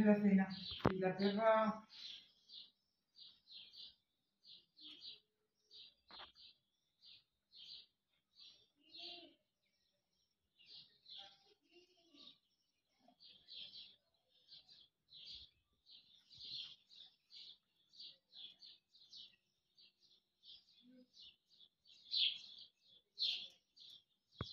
en la cena. Y la perra